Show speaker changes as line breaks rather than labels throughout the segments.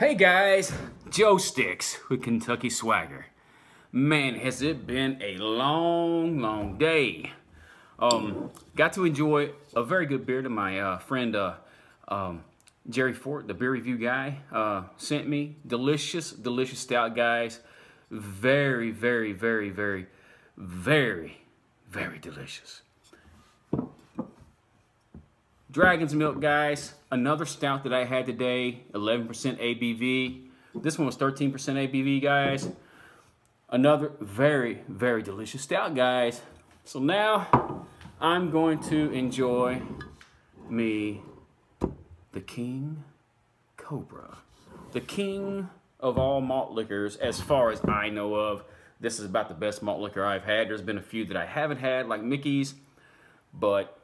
Hey guys, Joe Sticks with Kentucky Swagger. Man, has it been a long, long day. Um, got to enjoy a very good beer that my uh, friend uh, um, Jerry Fort, the beer review guy, uh, sent me. Delicious, delicious stout, guys. Very, very, very, very, very, very delicious. Dragon's Milk, guys. Another stout that I had today, 11% ABV. This one was 13% ABV, guys. Another very, very delicious stout, guys. So now I'm going to enjoy me the King Cobra. The king of all malt liquors, as far as I know of. This is about the best malt liquor I've had. There's been a few that I haven't had, like Mickey's, but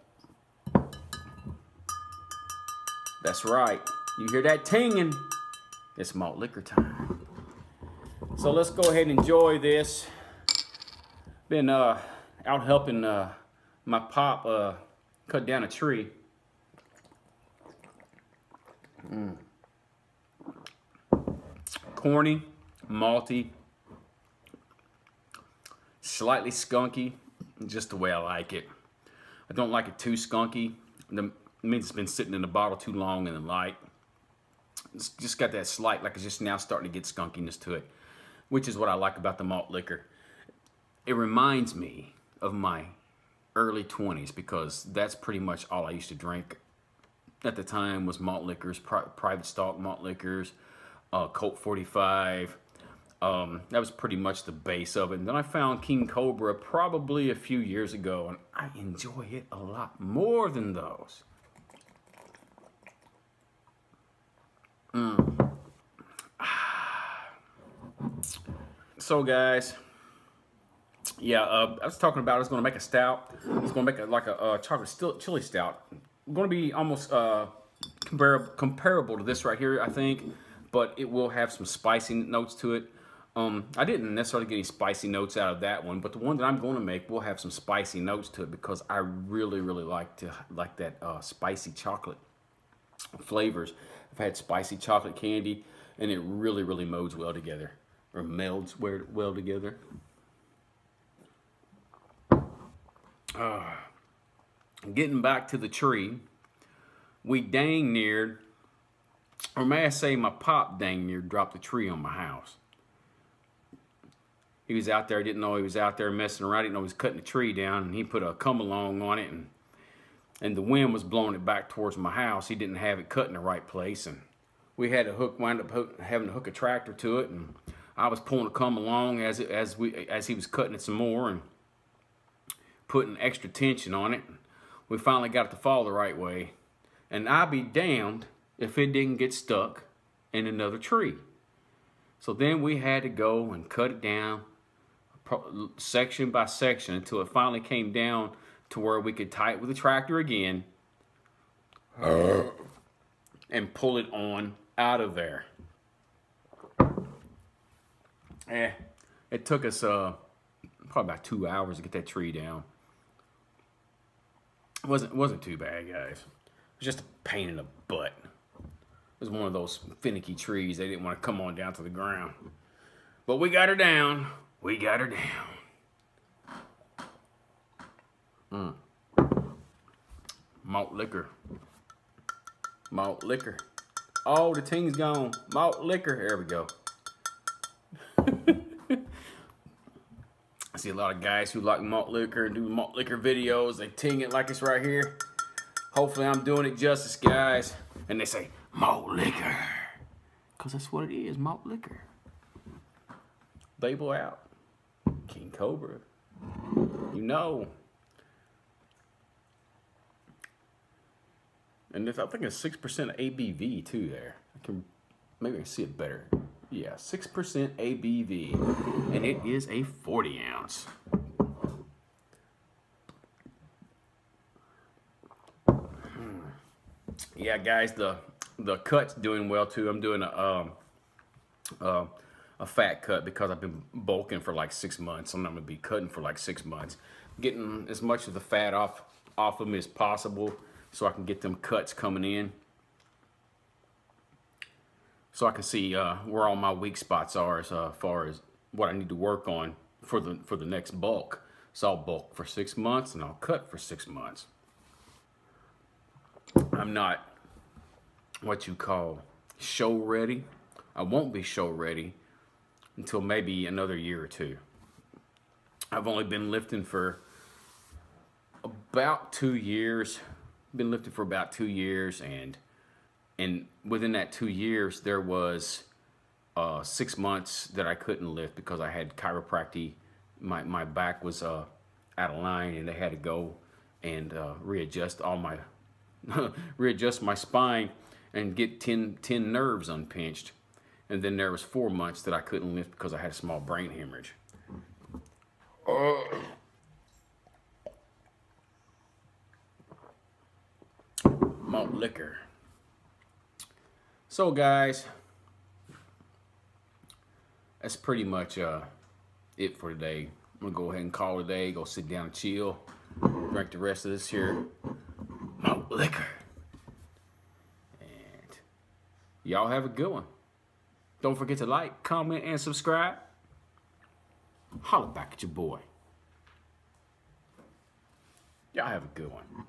That's right. You hear that tinging? It's malt liquor time. So let's go ahead and enjoy this. Been uh, out helping uh, my pop uh, cut down a tree. Mm. Corny, malty, slightly skunky, just the way I like it. I don't like it too skunky. The means it's been sitting in the bottle too long in the light. It's just got that slight, like it's just now starting to get skunkiness to it, which is what I like about the malt liquor. It reminds me of my early 20s because that's pretty much all I used to drink at the time was malt liquors, pri private stock malt liquors, uh, Colt 45. Um, that was pretty much the base of it. And then I found King Cobra probably a few years ago, and I enjoy it a lot more than those. Mm. So guys, yeah, uh, I was talking about I was going to make a stout. I was going to make a, like a uh, chocolate chili stout. Going to be almost uh, comparable, comparable to this right here, I think, but it will have some spicy notes to it. Um, I didn't necessarily get any spicy notes out of that one, but the one that I'm going to make will have some spicy notes to it because I really, really like to like that uh, spicy chocolate flavors. I've had spicy chocolate candy, and it really, really molds well together, or melds well together. Uh, getting back to the tree, we dang near, or may I say my pop dang near dropped the tree on my house. He was out there, didn't know he was out there messing around, didn't know he was cutting the tree down, and he put a come along on it, and and the wind was blowing it back towards my house. He didn't have it cut in the right place, and we had to hook, wind up having to hook a tractor to it, and I was pulling to come along as it, as we as he was cutting it some more and putting extra tension on it. We finally got it to fall the right way, and I'd be damned if it didn't get stuck in another tree. So then we had to go and cut it down section by section until it finally came down to where we could tie it with a tractor again uh. and pull it on out of there. Eh, it took us uh, probably about two hours to get that tree down. It wasn't, it wasn't too bad, guys. It was just a pain in the butt. It was one of those finicky trees. They didn't want to come on down to the ground. But we got her down. We got her down. Mm. Malt liquor. Malt liquor. Oh, the ting's gone. Malt liquor. There we go. I see a lot of guys who like malt liquor and do malt liquor videos. They ting it like it's right here. Hopefully I'm doing it justice, guys. And they say, malt liquor. Because that's what it is, malt liquor. Label out. King Cobra. You know. And I think it's 6% ABV too there. I can maybe I can see it better. Yeah, 6% ABV. And it is a 40 ounce. Hmm. Yeah, guys, the the cut's doing well too. I'm doing a um, uh, a fat cut because I've been bulking for like six months. I'm gonna be cutting for like six months, getting as much of the fat off off of me as possible so I can get them cuts coming in. so I can see uh, where all my weak spots are as uh, far as what I need to work on for the for the next bulk. So I'll bulk for six months and I'll cut for six months. I'm not what you call show ready. I won't be show ready until maybe another year or two. I've only been lifting for about two years. Been lifting for about two years, and and within that two years, there was uh, six months that I couldn't lift because I had chiropractic. My my back was uh, out of line, and they had to go and uh, readjust all my readjust my spine and get 10, 10 nerves unpinched. And then there was four months that I couldn't lift because I had a small brain hemorrhage. Uh. Malt liquor. So guys, that's pretty much uh, it for today. I'm gonna go ahead and call it day, go sit down and chill, drink the rest of this here malt liquor. And y'all have a good one. Don't forget to like, comment, and subscribe. Holla back at your boy. Y'all have a good one.